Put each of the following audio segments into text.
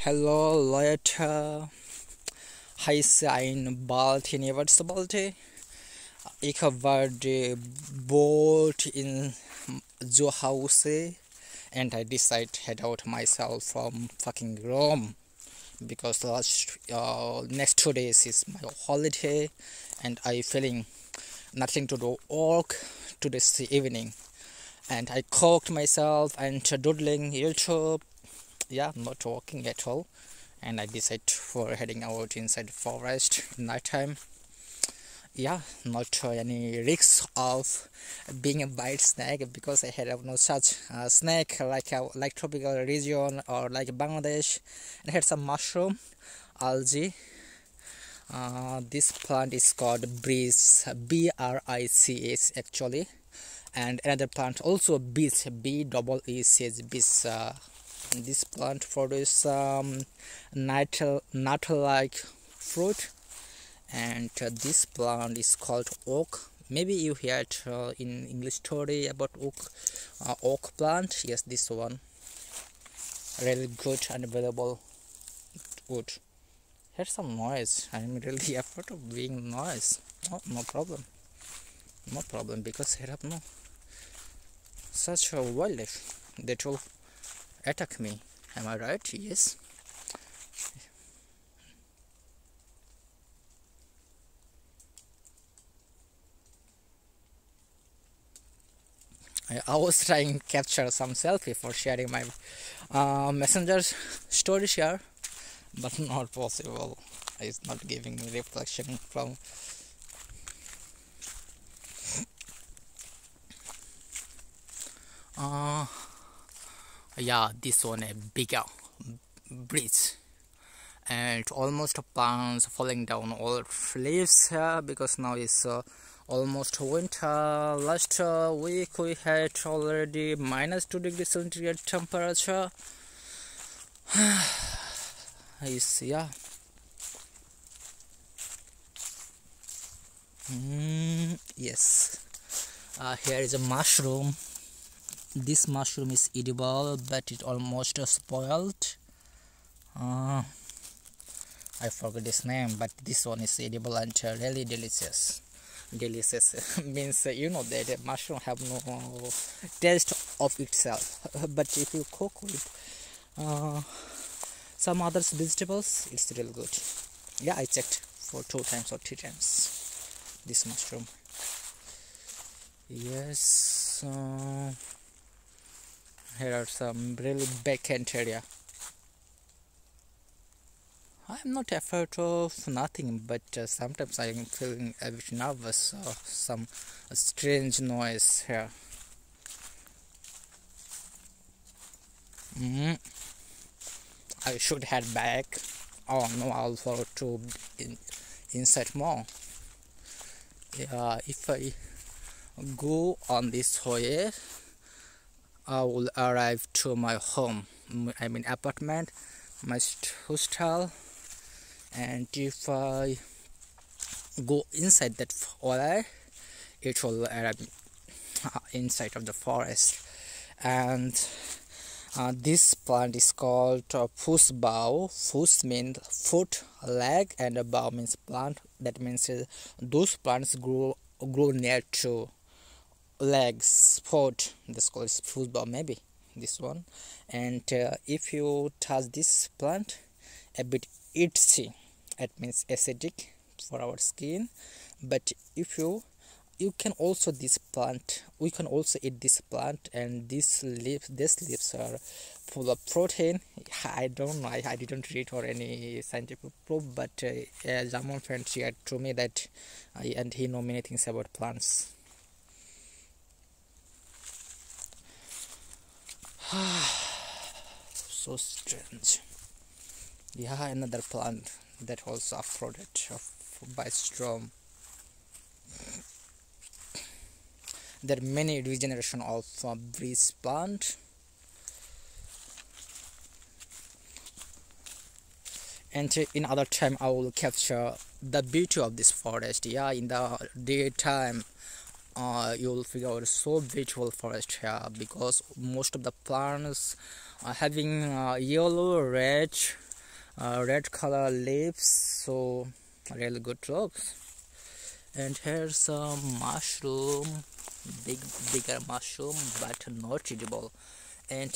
Hello, Leute. Heiße ein bald Universe bald. Ich war bored in zu Hause and I decided head out myself from fucking Rome because last uh, next two days is my holiday and I feeling nothing to do work to this evening and I cooked myself and doodling YouTube yeah not walking at all. And I decided for heading out inside forest night time yeah not uh, any risks of being a bite snake because I had no such uh, snake like a, like tropical region or like Bangladesh. And had some mushroom algae. Uh, this plant is called breeze b-r-i-c-s actually. And another plant also bees b double e c s bees uh, this plant produces um, nut nut like fruit. And uh, this plant is called oak. Maybe you heard uh, in english story about oak uh, oak plant. Yes this one. Really good and available wood. Hear some noise. I'm really afraid of being noise. No no problem. No problem because here have no. Such a wildlife. That will attack me. Am i right? Yes. I, was trying to capture some selfie for sharing my uh, messenger story share but not possible. It's not giving me reflection from uh yeah this one a bigger bridge. And almost plants falling down all leaves here because now it's uh, almost winter. Last uh, week we had already minus 2 degrees centigrade temperature. Is yeah. Mm, yes. Uh, here is a mushroom this mushroom is edible but it almost spoiled. Uh, I forgot this name but this one is edible and really delicious. Delicious means uh, you know that mushroom have no taste of itself. But if you cook with uh, some other vegetables it's real good. Yeah I checked for two times or three times this mushroom. Yes uh, here are some really vacant area I'm not afraid of nothing, but uh, sometimes I'm feeling a bit nervous or some strange noise here. Mm. I should head back. Oh no, I'll follow to in, inside more. Yeah, if I go on this way, I will arrive to my home. I mean apartment, my hostel and if I go inside that water it will arrive inside of the forest and uh, this plant is called uh, Fußbau. Fuß means foot, leg, and bow means plant. That means uh, those plants grow grow near to legs, sport This called football maybe this one. And uh, if you touch this plant, a bit itchy it means acidic for our skin. But if you you can also this plant we can also eat this plant and this leaf these leaves are full of protein. I don't know i, I didn't read or any scientific proof but uh, german friend shared to me that uh, and he know many things about plants so strange. Yeah another plant that was uprooted by storm. There are many regeneration of uh, breeze plant and in other time i will capture the beauty of this forest. Yeah in the daytime uh, you will figure out so beautiful forest here because most of the plants are having uh, yellow red uh, red color leaves. So really good looks and here's some mushroom big bigger mushroom but not edible. And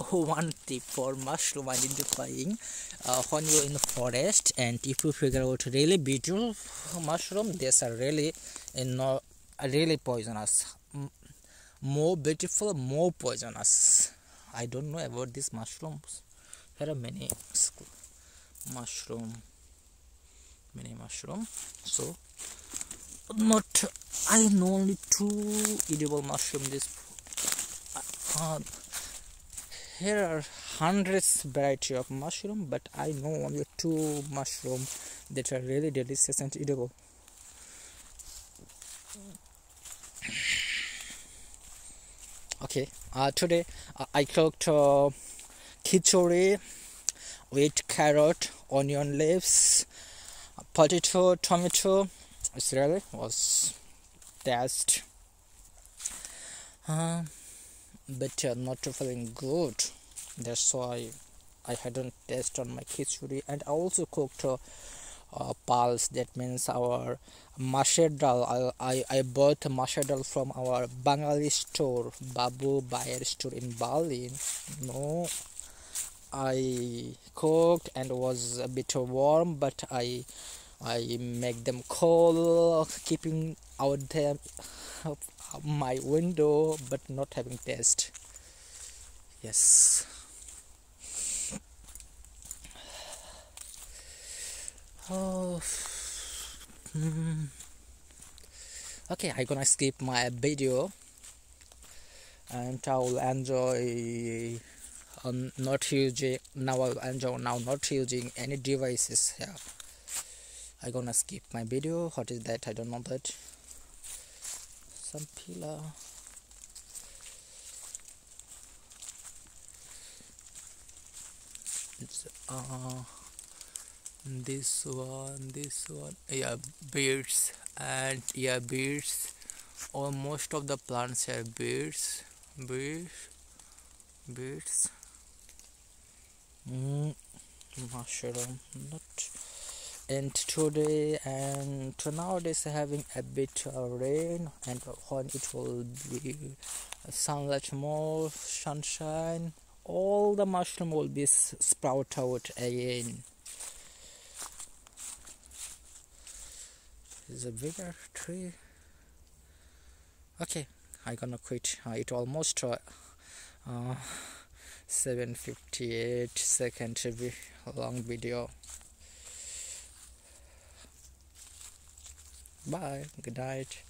one tip for mushroom identifying uh, when you're in the forest and if you figure out really beautiful mushroom these are really in no, really poisonous. More beautiful more poisonous. I don't know about these mushrooms. There are many mushroom many mushroom. So not i know only two edible mushroom this uh, here are hundreds variety of mushroom but i know only two mushroom that are really delicious and edible okay. Uh, today uh, i cooked uh, with carrot onion leaves potato tomato. It really was taste uh, but uh, not feeling good. That's why I hadn't taste on my khichuri and I also cooked uh, uh, pulse that means our masher dal I, I, I bought masher dal from our Bangali store Babu Bayer store in Bali. No I cooked and was a bit warm but I I make them cold keeping out them my window but not having taste. Yes oh okay i gonna skip my video. And i will enjoy um, not using now i'll enjoy now not using any devices here. I gonna skip my video. What is that? I don't know that. Some pillar. It's uh this one this one. Yeah beards and yeah beards or most of the plants have beards beards beards mm, mushroom not and today and nowadays having a bit of rain and when it will be sunlight more sunshine all the mushroom will be sprout out again is a bigger tree okay i gonna quit uh, it almost uh, uh, 758 second long video Bye. Good night.